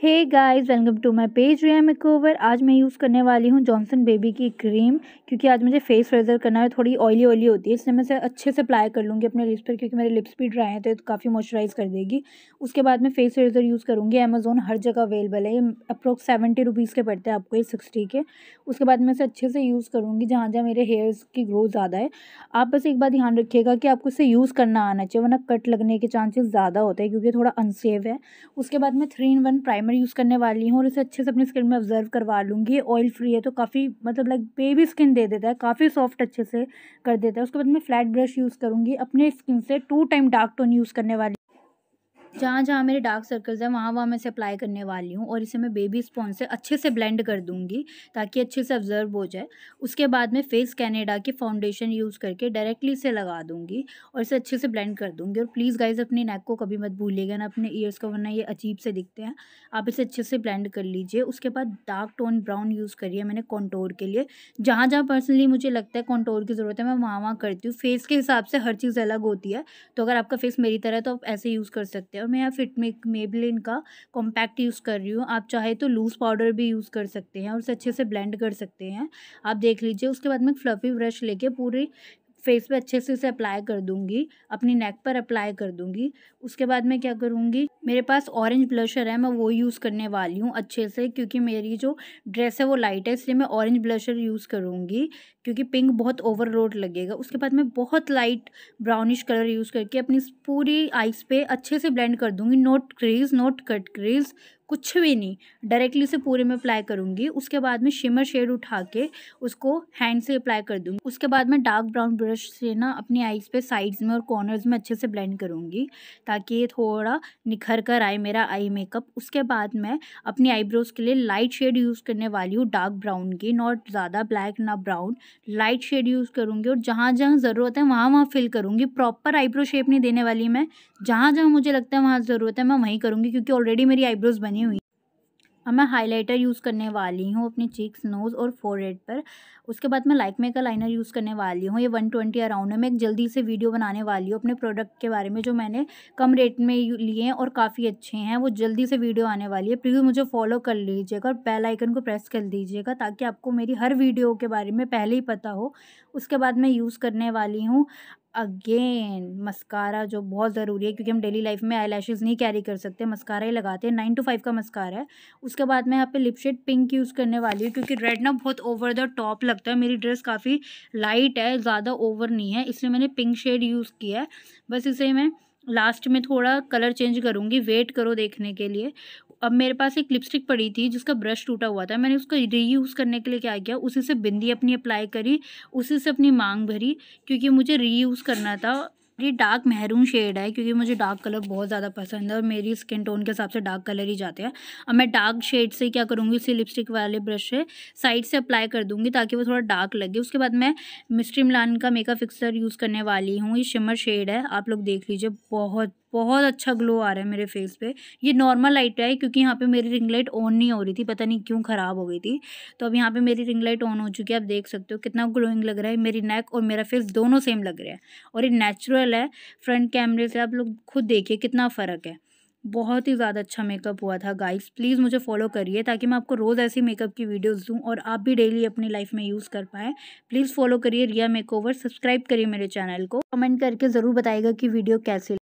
Hey guys welcome to my page Riya makeover आज मैं use करने वाली हूँ जॉनसन बेबी की क्रीम क्योंकि आज मुझे फेस रेजर करना है थोड़ी ऑयली ऑयली होती है, इसलिए मैं इसे अच्छे से अप्लाई कर लूँगी अपने लिप्स पर, क्योंकि मेरे लिप्स भी ड्राई हैं तो काफ़ी मॉइस्चराइज कर देगी। उसके बाद मैं फेस रेजर यूज़ करूँगी अमेजोन हर जगह अवेलेबल है, ये अप्रोक्स सेवेंटी रुपीज़ के पड़ते हैं आपको ये सिक्सटी के। उसके बाद मैं इसे अच्छे से यूज़ करूँगी जहाँ जहाँ मेरे हेयर्स की ग्रोथ ज़्यादा है। आप बस एक बात ध्यान रखिएगा कि आपको इसे यूज़ करना आना चाहिए, वरना कट लगने के चांसेस ज़्यादा होते हैं, क्योंकि थोड़ा अनसेफ है। उसके बाद मैं three in one primer use करने वाली हूँ और इसे अच्छे से अपनी स्किन में ऑब्ज़र्व करवा लूँगी। ऑयल फ्री है तो काफ़ी मतलब लाइक बेबी स्किन दे देता है, काफ़ी सॉफ्ट अच्छे से कर देता है। उसके बाद मैं फ्लैट ब्रश यूज़ करूँगी। अपने स्किन से two time dark tone use करने वाली जहाँ जहाँ मेरे डार्क सर्कल्स हैं, वहाँ वहाँ मैं इसे अप्लाई करने वाली हूँ और इसे मैं बेबी स्पॉन्ज से अच्छे से ब्लेंड कर दूँगी ताकि अच्छे से ऑब्ज़र्व हो जाए। उसके बाद मैं फेस कैनेडा की फाउंडेशन यूज़ करके डायरेक्टली इसे लगा दूँगी और इसे अच्छे से ब्लेंड कर दूँगी। और प्लीज़ गाइज़ अपनी नेक को कभी मत भूलिएगा ना, अपने ईयर्स को, वरना ये अजीब से दिखते हैं। आप इसे अच्छे से ब्लेंड कर लीजिए। उसके बाद डार्क टोन ब्राउन यूज़ करिए मैंने कॉन्टोर के लिए। जहाँ जहाँ पर्सनली मुझे लगता है कॉन्टोर की ज़रूरत है, मैं वहाँ वहाँ करती हूँ। फेस के हिसाब से हर चीज़ अलग होती है। तो अगर आपका फेस मेरी तरह तो आप ऐसे यूज़ कर सकते हैं। और मैं यहाँ फिट में मेबलिन का कॉम्पैक्ट यूज़ कर रही हूँ। आप चाहे तो लूज़ पाउडर भी यूज़ कर सकते हैं और उसे अच्छे से ब्लेंड कर सकते हैं। आप देख लीजिए, उसके बाद मैं फ्लफ़ी ब्रश लेके पूरी फेस पे अच्छे से उसे अप्लाई कर दूँगी। अपनी नेक पर अप्लाई कर दूँगी। उसके बाद मैं क्या करूँगी, मेरे पास ऑरेंज ब्लशर है, मैं वो यूज़ करने वाली हूँ अच्छे से, क्योंकि मेरी जो ड्रेस है वो लाइट है, इसलिए मैं ऑरेंज ब्लशर यूज़ करूँगी। क्योंकि पिंक बहुत ओवर रोड लगेगा। उसके बाद मैं बहुत लाइट ब्राउनिश कलर यूज़ करके अपनी पूरी आइस पे अच्छे से ब्लेंड कर दूँगी। Not crease not cut crease कुछ भी नहीं। डायरेक्टली से पूरे में अप्लाई करूँगी। उसके बाद में शिमर शेड उठा के उसको हैंड से अप्लाई कर दूँगी। उसके बाद मैं डार्क ब्राउन ब्रश से ना अपनी आईज पे साइड्स में और कॉर्नर्स में अच्छे से ब्लेंड करूँगी ताकि ये थोड़ा निखर कर आए मेरा आई मेकअप उसके बाद मैं अपनी आईब्रोज़ के लिए लाइट शेड यूज़ करने वाली हूँ डार्क ब्राउन की। नॉट ज़्यादा ब्लैक ना ब्राउन लाइट शेड यूज़ करूँगी और जहाँ जहाँ ज़रूरत है वहाँ वहाँ फिल करूँगी। प्रॉपर आईब्रो शेप नहीं देने वाली मैं। जहाँ जहाँ मुझे लगता है वहाँ ज़रूरत है मैं वहीं करूँगी क्योंकि ऑलरेडी मेरी आईब्रोज़ बनी हुई अब मैं हाइलाइटर यूज़ करने वाली हूँ अपनी चीक्स नोज़ और फोरहेड पर। उसके बाद मैं लाइकमे का लाइनर यूज़ करने वाली हूँ। ये वन ट्वेंटी अराउंड है। मैं एक जल्दी से वीडियो बनाने वाली हूँ अपने प्रोडक्ट के बारे में जो मैंने कम रेट में लिए हैं और काफ़ी अच्छे हैं। वो जल्दी से वीडियो आने वाली है। प्लीज़ मुझे फॉलो कर लीजिएगा और बेल आइकन को प्रेस कर दीजिएगा ताकि आपको मेरी हर वीडियो के बारे में पहले ही पता हो। उसके बाद मैं यूज़ करने वाली हूँ अगेन मस्कारा जो बहुत ज़रूरी है, क्योंकि हम डेली लाइफ में आई लैशेज़ नहीं कैरी कर सकते, मस्कारा ही लगाते हैं। नाइन टू फाइव का मस्कारा है। उसके बाद मैं यहाँ पे लिपशेड पिंक यूज़ करने वाली हूँ, क्योंकि रेड ना बहुत ओवर द टॉप लगता है। मेरी ड्रेस काफ़ी लाइट है, ज़्यादा ओवर नहीं है, इसलिए मैंने पिंक शेड यूज़ किया है। बस इसे मैं लास्ट में थोड़ा कलर चेंज करूँगी वेट करो देखने के लिए। अब मेरे पास एक लिपस्टिक पड़ी थी जिसका ब्रश टूटा हुआ था। मैंने उसको रीयूज़ करने के लिए क्या किया, उसी से बिंदी अपनी अप्लाई करी, उसी से अपनी मांग भरी, क्योंकि मुझे रीयूज़ करना था। ये डार्क महरून शेड है क्योंकि मुझे डार्क कलर बहुत ज़्यादा पसंद है और मेरी स्किन टोन के हिसाब से डार्क कलर ही जाते हैं। अब मैं डार्क शेड से क्या करूँगी इसी लिपस्टिक वाले ब्रश से साइड से अप्लाई कर दूँगी ताकि वो थोड़ा डार्क लगे। उसके बाद मैं मिस्ट्री मिलान का मेकअप फिक्सर यूज़ करने वाली हूँ। ये शिमर शेड है, आप लोग देख लीजिए, बहुत बहुत अच्छा ग्लो आ रहा है मेरे फेस पे। ये नॉर्मल लाइट है क्योंकि यहाँ पे मेरी रिंग लाइट ऑन नहीं हो रही थी, पता नहीं क्यों ख़राब हो गई थी। तो अब यहाँ पे मेरी रिंग लाइट ऑन हो चुकी है, आप देख सकते हो कितना ग्लोइंग लग रहा है। मेरी नेक और मेरा फेस दोनों सेम लग रहा है और ये नेचुरल है। फ्रंट कैमरे से आप लोग खुद देखिए कितना फ़र्क है। बहुत ही ज़्यादा अच्छा मेकअप हुआ था गाइस प्लीज़ मुझे फॉलो करिए ताकि मैं आपको रोज़ ऐसी मेकअप की वीडियोस दूँ और आप भी डेली अपनी लाइफ में यूज़ कर पाएँ। प्लीज़ फॉलो करिए रिया मेकओवर सब्सक्राइब करिए मेरे चैनल को। कमेंट करके ज़रूर बताइएगा कि वीडियो कैसे